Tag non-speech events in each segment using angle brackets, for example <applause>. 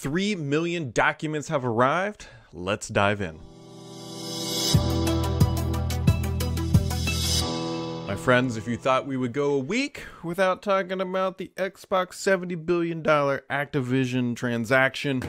3 million documents have arrived. Let's dive in. My friends, if you thought we would go a week without talking about the Xbox $70 billion Activision transaction,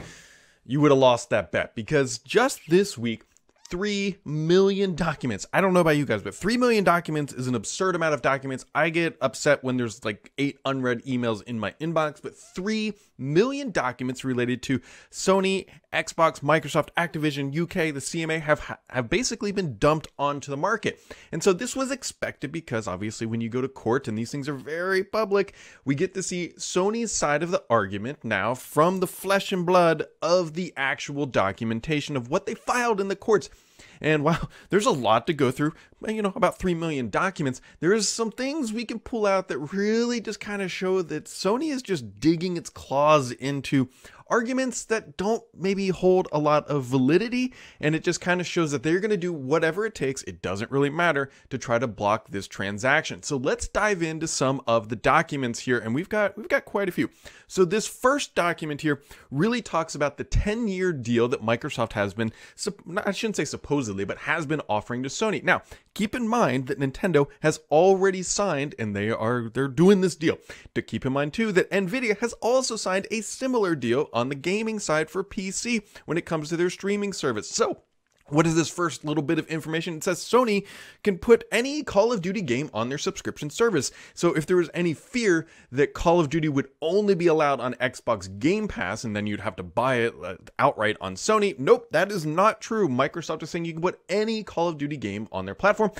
you would have lost that bet because just this week, 3 million documents. I don't know about you guys, but 3 million documents is an absurd amount of documents. I get upset when there's like eight unread emails in my inbox, but 3 million documents related to Sony, Xbox, Microsoft, Activision, UK, the CMA have have basically been dumped onto the market. And so this was expected because obviously when you go to court and these things are very public, we get to see Sony's side of the argument now from the flesh and blood of the actual documentation of what they filed in the courts. And <laughs> while there's a lot to go through, you know, about 3 million documents, there is some things we can pull out that really just kind of show that Sony is just digging its claws into arguments that don't maybe hold a lot of validity and it just kind of shows that they're going to do whatever it takes it doesn't really matter to try to block this transaction. So let's dive into some of the documents here and we've got we've got quite a few. So this first document here really talks about the 10 year deal that Microsoft has been I shouldn't say supposedly but has been offering to Sony. Now keep in mind that Nintendo has already signed and they are they're doing this deal. To keep in mind too that Nvidia has also signed a similar deal on the gaming side for PC when it comes to their streaming service. So, what is this first little bit of information? It says Sony can put any Call of Duty game on their subscription service. So if there was any fear that Call of Duty would only be allowed on Xbox Game Pass and then you'd have to buy it uh, outright on Sony, nope, that is not true. Microsoft is saying you can put any Call of Duty game on their platform.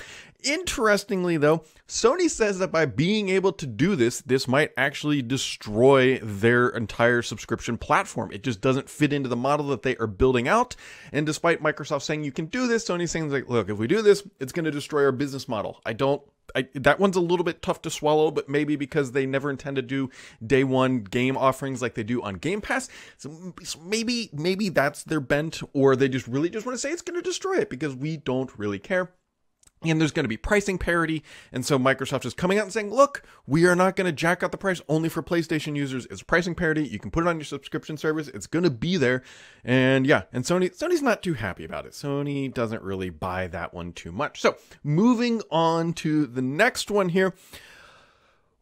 Interestingly, though, Sony says that by being able to do this, this might actually destroy their entire subscription platform. It just doesn't fit into the model that they are building out. And despite Microsoft saying you can do this, Sony's saying like, look, if we do this, it's going to destroy our business model. I don't I, that one's a little bit tough to swallow, but maybe because they never intend to do day one game offerings like they do on Game Pass. So maybe maybe that's their bent, or they just really just want to say it's going to destroy it because we don't really care and there's going to be pricing parity. And so Microsoft is coming out and saying, look, we are not going to jack up the price only for PlayStation users. It's pricing parity. You can put it on your subscription service. It's going to be there. And yeah, and Sony Sony's not too happy about it. Sony doesn't really buy that one too much. So moving on to the next one here.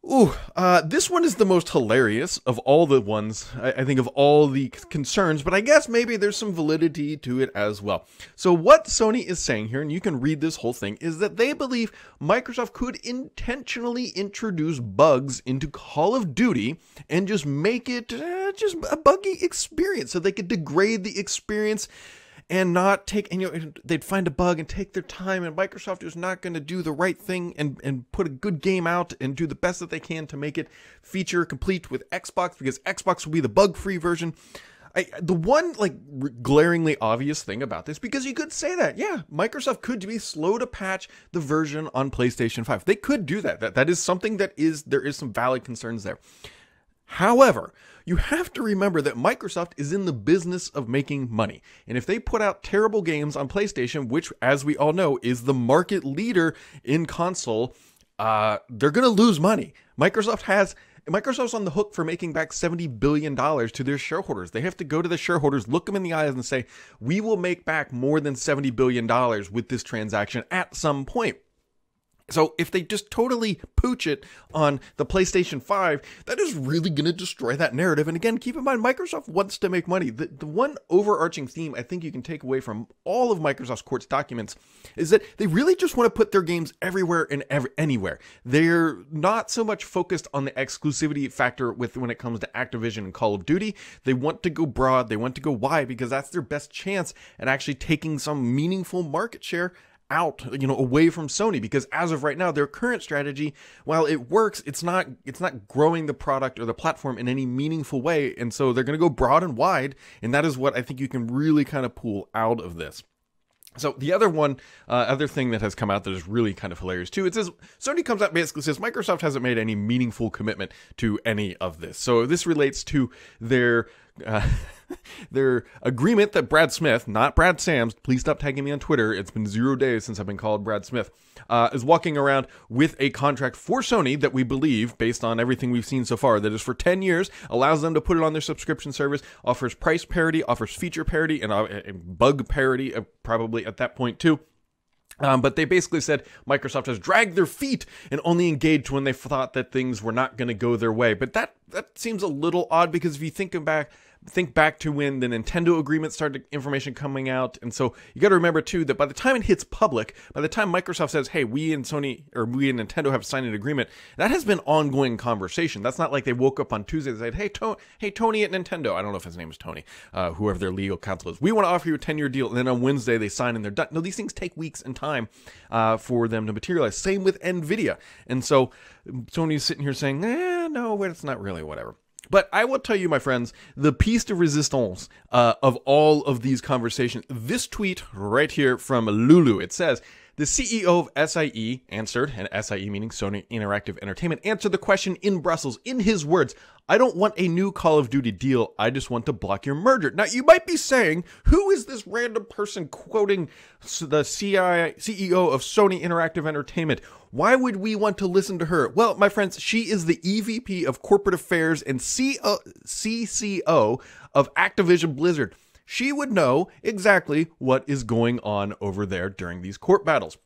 Ooh, uh, this one is the most hilarious of all the ones, I, I, think, of all the concerns, but I guess maybe there's some validity to it as well. So, what Sony is saying here, and you can read this whole thing, is that they believe Microsoft could intentionally introduce bugs into Call of Duty and just make it uh, just a buggy experience so they could degrade the experience and not take and you know they'd find a bug and take their time and Microsoft is not going to do the right thing and and put a good game out and do the best that they can to make it feature complete with Xbox because Xbox will be the bug free version. I, the one like glaringly obvious thing about this because you could say that yeah Microsoft could be slow to patch the version on PlayStation 5 they could do that. That that is something that is there is some valid concerns there However, you have to remember that Microsoft is in the business of making money. And if they put out terrible games on PlayStation, which, as we all know, is the market leader in console, uh, they're going to lose money. Microsoft has. Microsoft's on the hook for making back $70 billion to their shareholders. They have to go to the shareholders, look them in the eyes, and say, We will make back more than $70 billion with this transaction at some point. So if they just totally pooch it on the PlayStation 5, that is really going to destroy that narrative. And again, keep in mind, Microsoft wants to make money. The, the one overarching theme I think you can take away from all of Microsoft's court's documents is that they really just want to put their games everywhere and every, anywhere. They're not so much focused on the exclusivity factor with when it comes to Activision and Call of Duty. They want to go broad, they want to go wide because that's their best chance at actually taking some meaningful market share out, you know, away from Sony because as of right now, their current strategy, while it works, it's not it's not growing the product or the platform in any meaningful way, and so they're going to go broad and wide, and that is what I think you can really kind of pull out of this. So the other one, uh, other thing that has come out that is really kind of hilarious too, it says Sony comes out basically says Microsoft hasn't made any meaningful commitment to any of this. So this relates to their uh, <laughs> their agreement that Brad Smith, not Brad Sams, please stop tagging me on Twitter. It's been zero days since I've been called Brad Smith, uh, is walking around with a contract for Sony that we believe, based on everything we've seen so far, that is for 10 years, allows them to put it on their subscription service, offers price parity, offers feature parity, and, uh, bug parity, uh, probably at that point too. Um, but they basically said Microsoft has dragged their feet and only engaged when they thought that things were not going to go their way. But that that seems a little odd because if you think back think back to when the Nintendo agreement started information coming out. And so you got to remember too that by the time it hits public, by the time Microsoft says, "Hey, we and Sony or we and Nintendo have signed an agreement," that has been ongoing conversation. That's not like they woke up on Tuesday and said, "Hey, to- hey, Tony at Nintendo. I don't know if his name is Tony, uh, whoever their legal counsel is. We want to offer you a ten-year deal." And then on Wednesday they sign and they're done. No, these things take weeks and time uh, for them to materialize. Same with Nvidia. And so Sony's sitting here saying, "Eh, no, it's not really whatever." But I will tell you, my friends, the piece de resistance uh, of all of these conversations, this tweet right here from Lulu, it says, the CEO of SIE answered, and SIE meaning Sony Interactive Entertainment, answered the question in Brussels in his words I don't want a new Call of Duty deal. I just want to block your merger. Now, you might be saying, who is this random person quoting the CEO of Sony Interactive Entertainment? Why would we want to listen to her? Well, my friends, she is the EVP of Corporate Affairs and CCO of Activision Blizzard she would know exactly what is going on over there during these court battles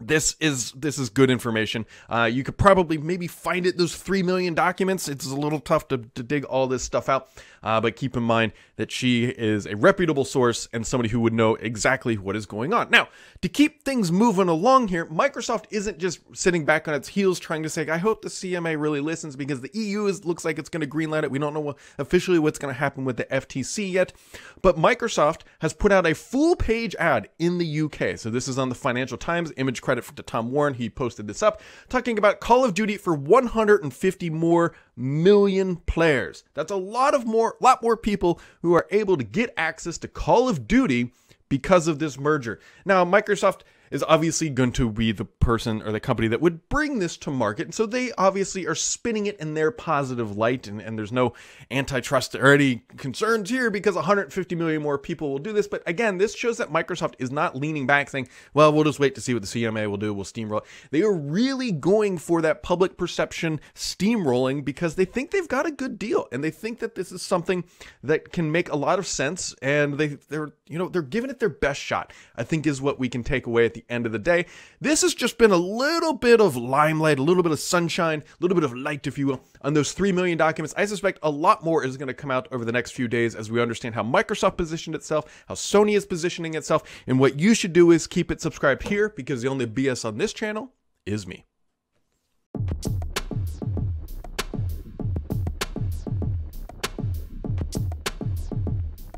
this is this is good information. Uh, you could probably maybe find it those three million documents. It's a little tough to, to dig all this stuff out, uh, but keep in mind that she is a reputable source and somebody who would know exactly what is going on. Now, to keep things moving along here, Microsoft isn't just sitting back on its heels trying to say, "I hope the CMA really listens," because the EU is looks like it's going to greenlight it. We don't know what, officially what's going to happen with the FTC yet, but Microsoft has put out a full page ad in the UK. So this is on the Financial Times image credit to Tom Warren. He posted this up talking about Call of Duty for 150 more million players. That's a lot of more, lot more people who are able to get access to Call of Duty because of this merger. Now, Microsoft is obviously going to be the person or the company that would bring this to market. And so they obviously are spinning it in their positive light. And, and there's no antitrust or any concerns here because 150 million more people will do this. But again, this shows that Microsoft is not leaning back saying, well, we'll just wait to see what the CMA will do. We'll steamroll. They are really going for that public perception steamrolling because they think they've got a good deal and they think that this is something that can make a lot of sense. And they, they're, you know, they're giving it their best shot, I think is what we can take away at the the end of the day. This is just been a little bit of limelight, a little bit of sunshine, a little bit of light, if you will, on those 3 million documents. I suspect a lot more is going to come out over the next few days as we understand how Microsoft positioned itself, how Sony is positioning itself, and what you should do is keep it subscribed here because the only BS on this channel is me.